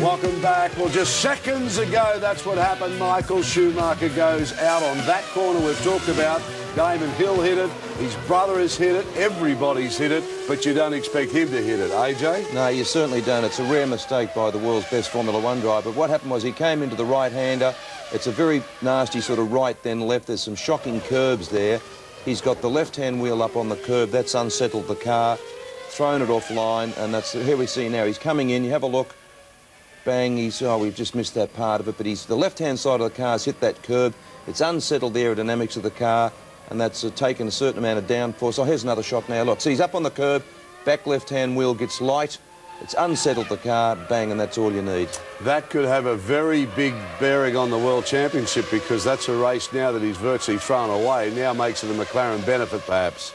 Welcome back. Well, just seconds ago, that's what happened. Michael Schumacher goes out on that corner we've talked about. Damon Hill hit it. His brother has hit it. Everybody's hit it. But you don't expect him to hit it, AJ? No, you certainly don't. It's a rare mistake by the world's best Formula One driver. But what happened was he came into the right-hander. It's a very nasty sort of right then left. There's some shocking curves there. He's got the left-hand wheel up on the curb. That's unsettled the car, thrown it offline, and that's here we see now. He's coming in. You have a look bang, he's, oh, we've just missed that part of it, but he's, the left-hand side of the car's hit that curb. It's unsettled the aerodynamics of the car, and that's uh, taken a certain amount of downforce. Oh, here's another shot now. Look, see, he's up on the curb, back left-hand wheel gets light, it's unsettled the car, bang, and that's all you need. That could have a very big bearing on the World Championship because that's a race now that he's virtually thrown away. Now makes it a McLaren benefit, perhaps.